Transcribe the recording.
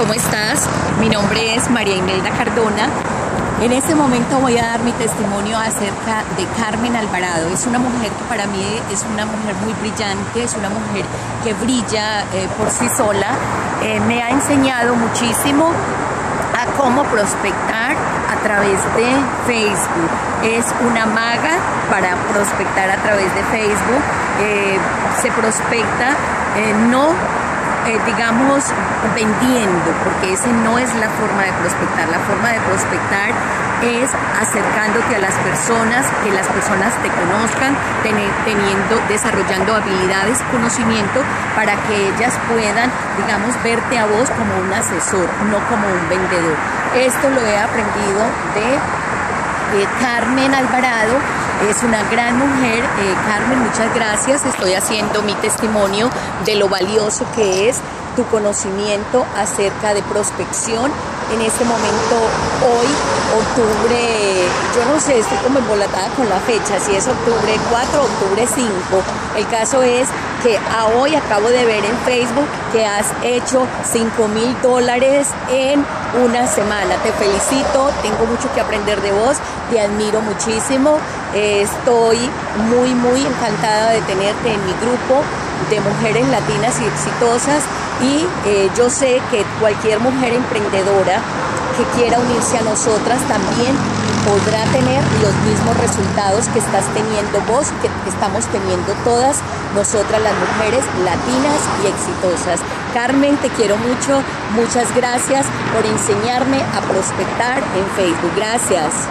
¿cómo estás? Mi nombre es María Imelda Cardona. En este momento voy a dar mi testimonio acerca de Carmen Alvarado. Es una mujer que para mí es una mujer muy brillante, es una mujer que brilla eh, por sí sola. Eh, me ha enseñado muchísimo a cómo prospectar a través de Facebook. Es una maga para prospectar a través de Facebook. Eh, se prospecta no eh, digamos, vendiendo, porque esa no es la forma de prospectar. La forma de prospectar es acercándote a las personas, que las personas te conozcan, teniendo, desarrollando habilidades, conocimiento, para que ellas puedan, digamos, verte a vos como un asesor, no como un vendedor. Esto lo he aprendido de Carmen Alvarado, es una gran mujer. Eh, Carmen, muchas gracias. Estoy haciendo mi testimonio de lo valioso que es tu conocimiento acerca de prospección. En este momento, hoy, octubre, yo no sé, estoy como embolatada con la fecha, si es octubre 4 o octubre 5. El caso es que hoy acabo de ver en Facebook que has hecho 5 mil dólares en una semana. Te felicito, tengo mucho que aprender de vos, te admiro muchísimo. Estoy muy, muy encantada de tenerte en mi grupo de mujeres latinas y exitosas y eh, yo sé que cualquier mujer emprendedora que quiera unirse a nosotras también podrá tener los mismos resultados que estás teniendo vos, que estamos teniendo todas nosotras las mujeres latinas y exitosas. Carmen, te quiero mucho, muchas gracias por enseñarme a prospectar en Facebook. Gracias.